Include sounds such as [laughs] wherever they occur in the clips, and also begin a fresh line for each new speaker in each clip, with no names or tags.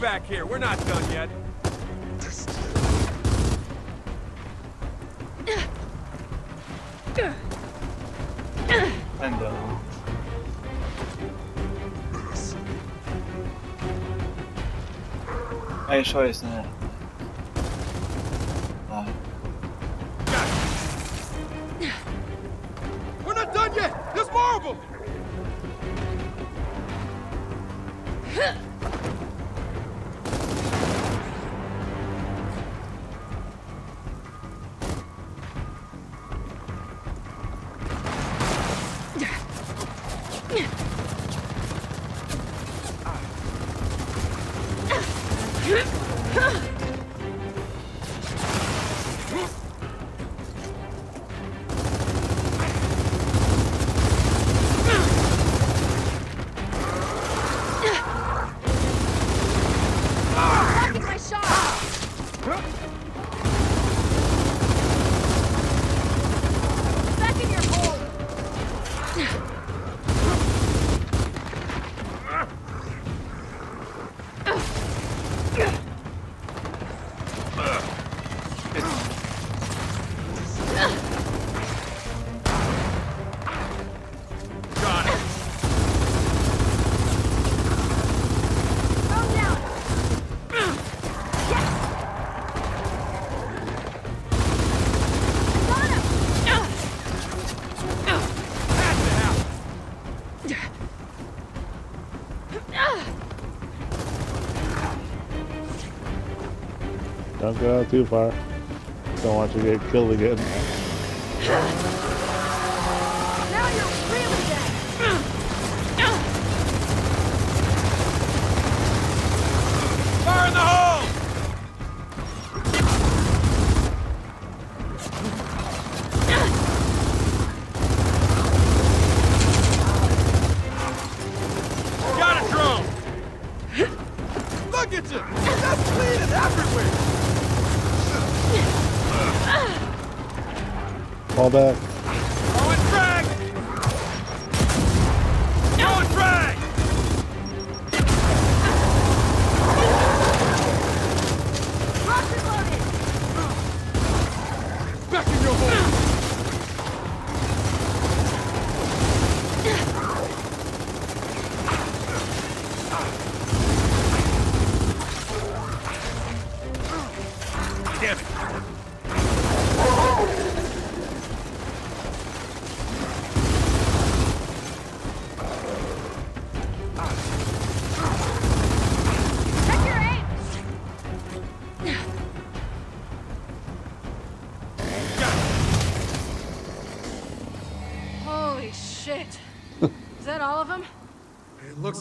Back here. We're not done yet.
Ben de. Ej, jest, nie.
Don't go out too far. Don't want you to get killed again.
Now you're really dead!
Fire in the hole.
Fall back.
Going frag. Going frag.
Rocket loaded!
Back in your hole. Damn it.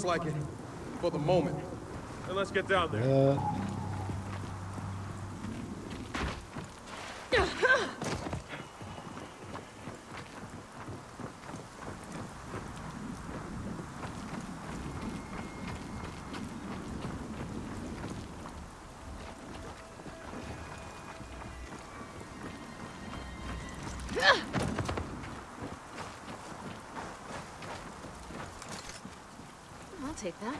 Like it. For the moment. Then let's get down there.
Uh,
take that.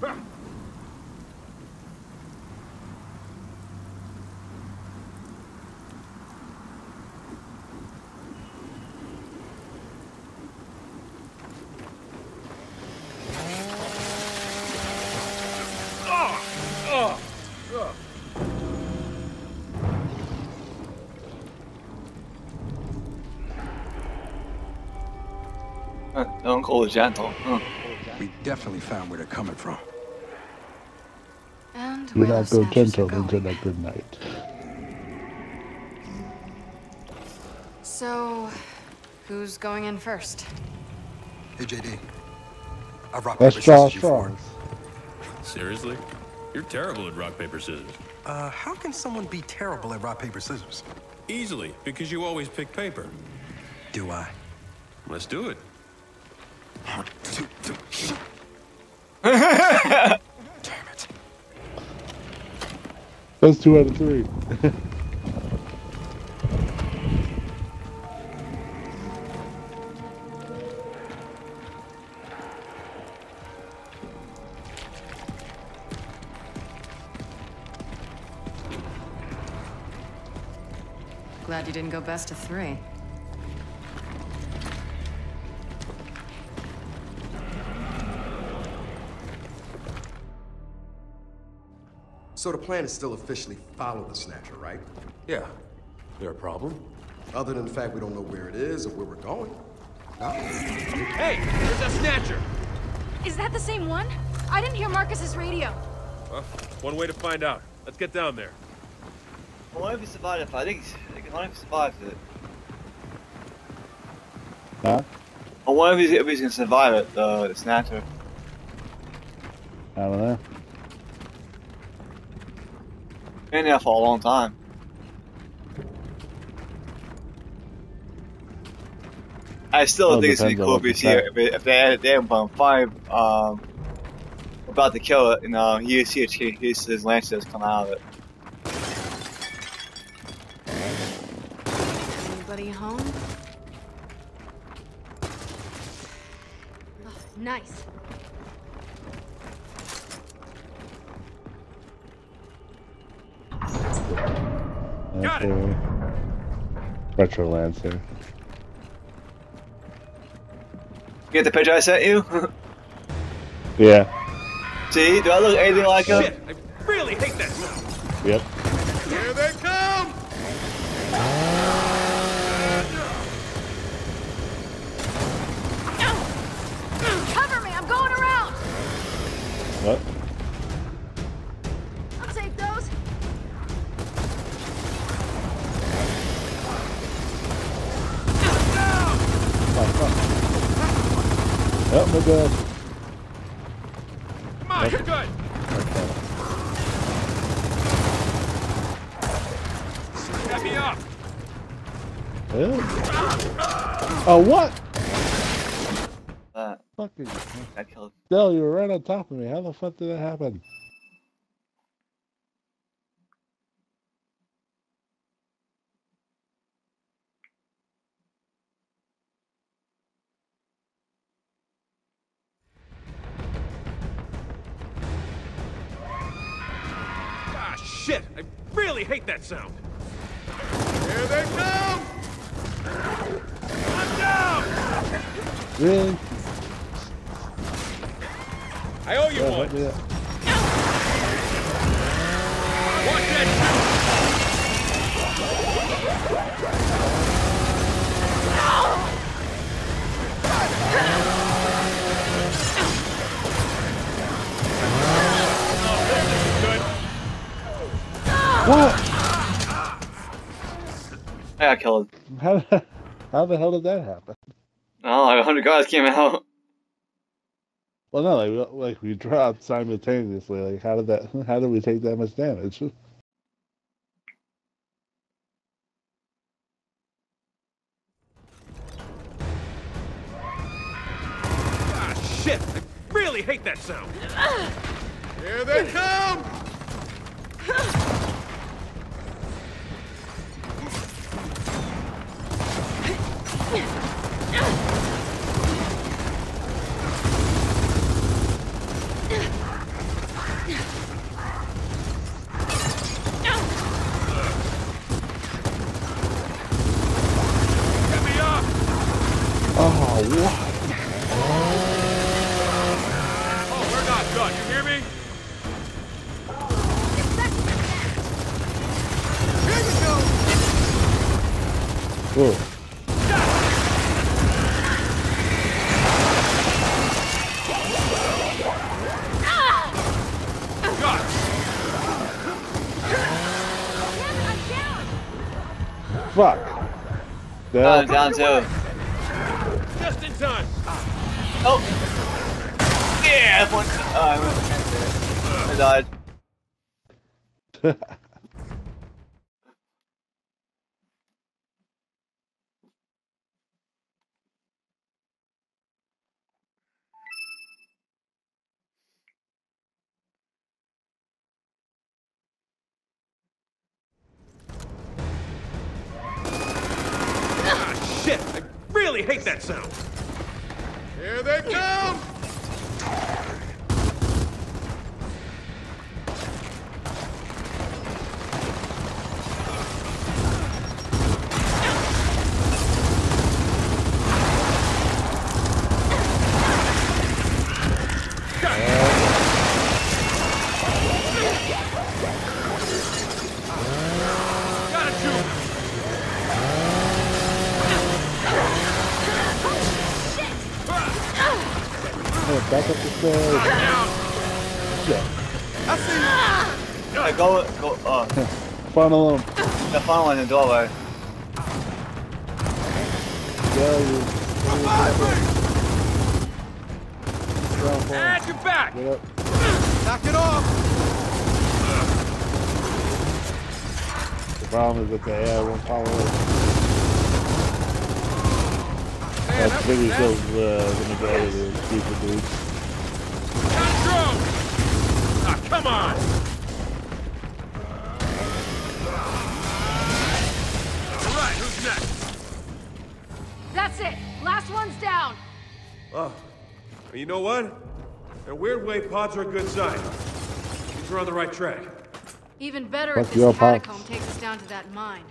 Call ah. ah. ah. It gentle. Huh.
We definitely found where they're coming from.
And
do
where
not
those
go gentle
are
into
going.
the good night.
So, who's going in first?
Hey, JD. I've rock,
Let's
paper,
draw
scissors you for.
straws.
Seriously? You're terrible at rock, paper, scissors.
Uh, how can someone be terrible at rock, paper, scissors?
Easily, because you always pick paper.
Do I?
Let's do it.
Damn [laughs] it.
That's two out of three.
Glad you didn't go best of three.
So the plan is still officially follow the Snatcher, right?
Yeah. There a problem?
Other than the fact we don't know where it is or where we're going. No?
Hey, there's a snatcher!
Is that the same one? I didn't hear Marcus's radio.
Well, one way to find out. Let's get down there.
I wonder if he survived it. I think, I wonder if he survived it.
Huh?
I wonder if he's, if he's gonna survive it, the, the snatcher.
I don't know.
Been there for a long time. I still
Well,
think it's gonna be
depends
cool if he's
the
here.
type-
If, it- if they had them on five, um, about to kill it, and uh, he see his, his lancers come out of it.
Anybody home? Oh, nice.
Got it.
Retro Lancer.
You get the picture I sent you? [laughs]
Yeah.
see, do I look anything like him?
I really hate that smell!
Yep. Oh, my god.
Come on, you're good! Get me up!
Yeah. Oh, what?
Uh,
Fucking.
I killed.
Del, you were right on top of me. How the fuck did that happen?
Shit! I really hate that sound! Here they come! I'm down!
Really?
I owe you
Yeah,
one!
let me-
Watch that!
What?
I got killed.
How, how the hell did that happen?
Oh, like 100 guys came out.
Well, no, like, like we dropped simultaneously. Like, how did that? [laughs] How did we take that much damage? [laughs] Fuck.
Uh,
Del,
down too.
Just in time.
Oh! Yeah! that's One. Oh, I went- I died. [laughs]
hate that sound. Here they come!
Funnel him.
the funnel in the doorway.
Yeah, you.
Revive me.
Down for him.
And you're back.
Get up.
Knock it off.
The problem is that the air won't follow it.
Man,
That's
that was
bigger kills uh, the majority of the stupid dudes.
Control. Ah, come on.
That's it. Last one's down.
Oh, you know what? In a weird way, pods are a good sign. Means we're on the right track.
Even better
Fuck
if
your
this
pops.
catacomb takes us down to that mine.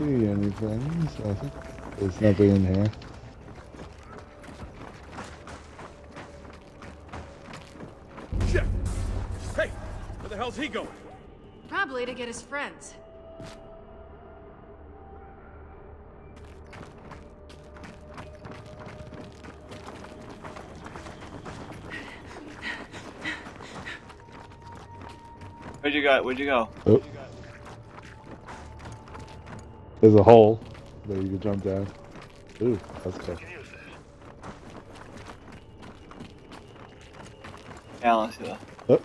I don't see anything, so I think there's nothing in here.
Shit. Hey, where the hell's he going?
Probably to get his friends.
Where'd you go? Where'd you go?
Oh. There's a hole that you can jump down. Ooh, that's cool.
Yeah, let's see the,
Oh.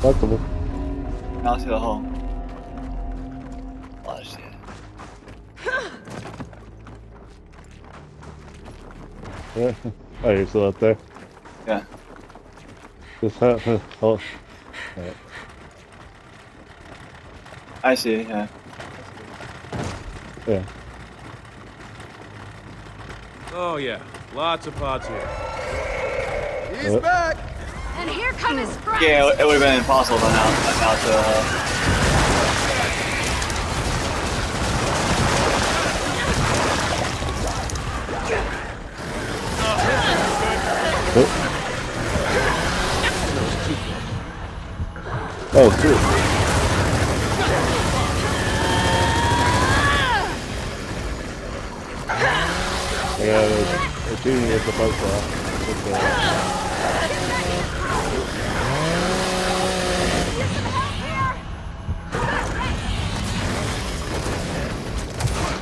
Possible.
now let's see the hole. Oh shit.
Yeah. [laughs] Oh, you're still up there?
Yeah.
Just huh, [laughs] hold. Oh. Alright.
I see, yeah.
Yeah.
Oh, yeah. Lots of pods here.
He's
Uh.
back!
And here come his friends.
Yeah, it, would have been impossible by now, by now to, uh,
Oh, shit. Yeah, they're, they're shooting at the buzzsaw. With the,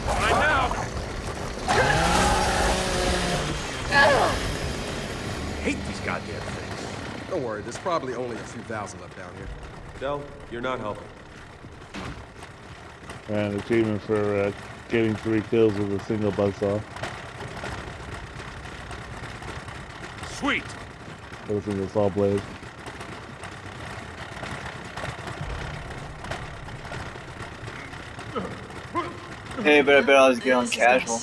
Right now. hate these goddamn things.
Don't worry, there's probably only a few thousand left down here.
Del, you're not helping.
and achievement for uh, getting three kills with a single buzzsaw.
Sweet.
With a single saw blade.
hey, but I bet I'll just get on
This
casual.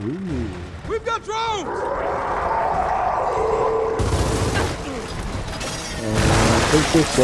Ooh.
We've got drones!
Uh, take this